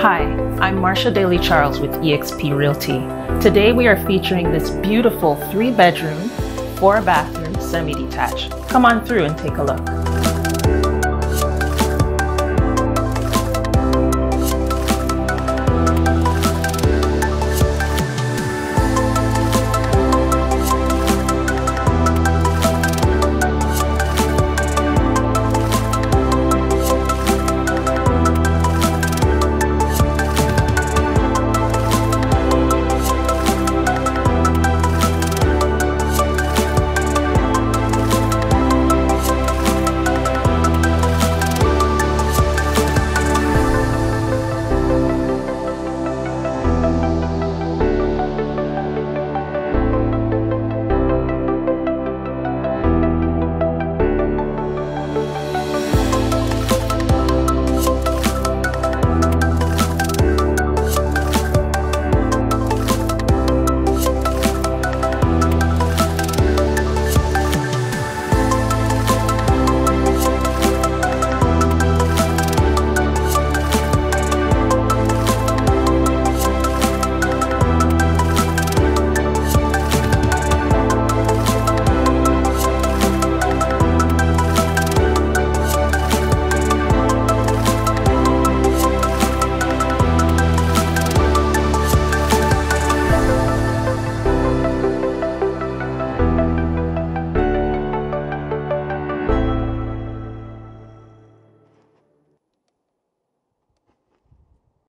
Hi, I'm Marcia Daly Charles with eXp Realty. Today we are featuring this beautiful three bedroom, four bathroom, semi detached. Come on through and take a look.